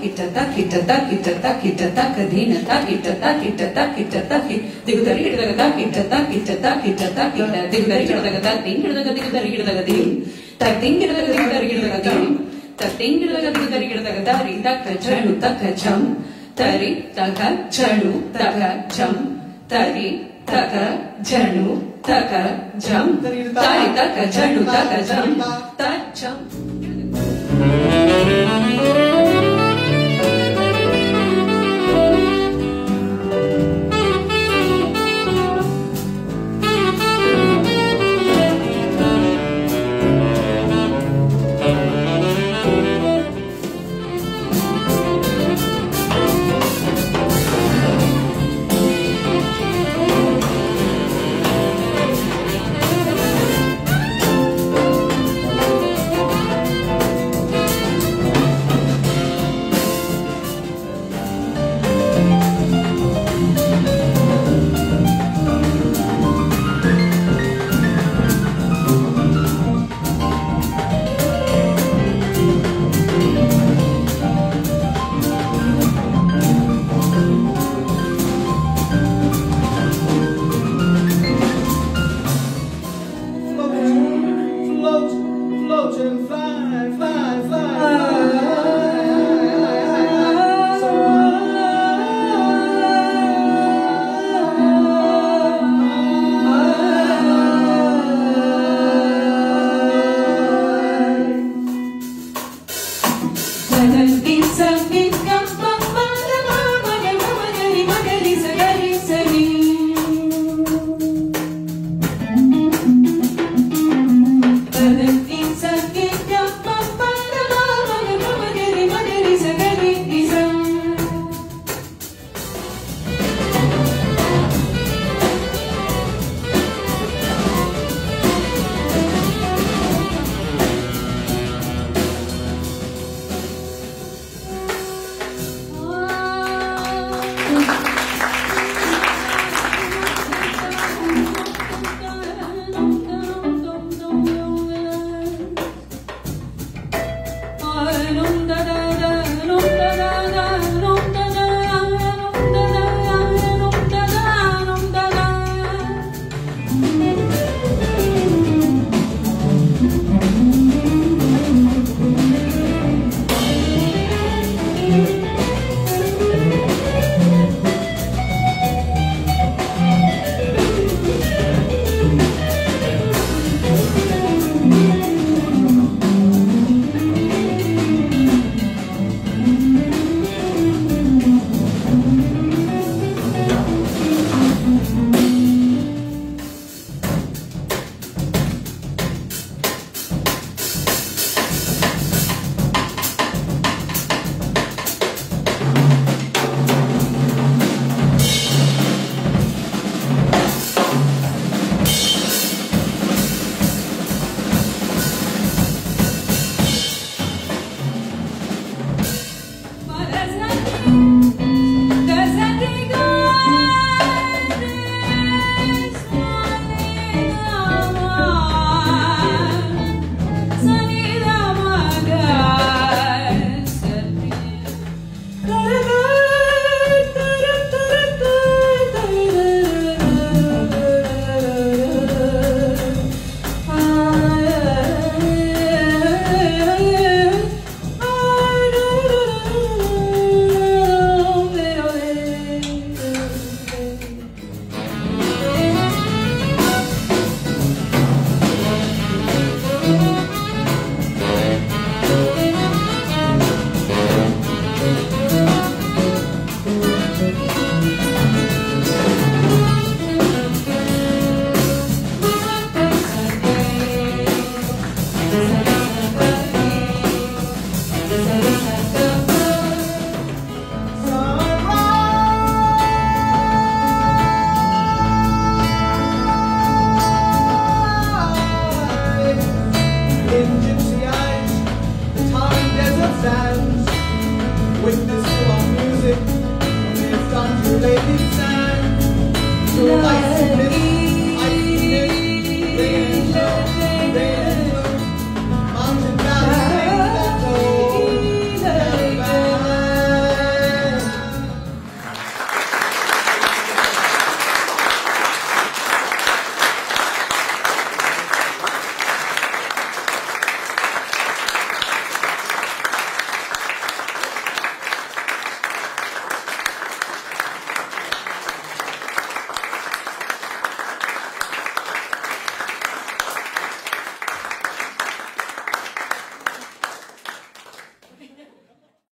கிட்டத்தா கிட்டத்தா கிட்டத்தா கிட்டத்தா கதீனத்தா கிட்டத்தா கிட்டத்தா கிட்டத்தா திகுதறி இடதகதா கிட்டத்தா கிட்டத்தா கிட்டத்தா திகுதறி இடதகதா திங்கிடதக திகுதறி இடதகதையும் தத்திங்கிடதக தரி தக ஜனு தக ஜம் தரி தக ஜனு தக ஜம் தச்சம்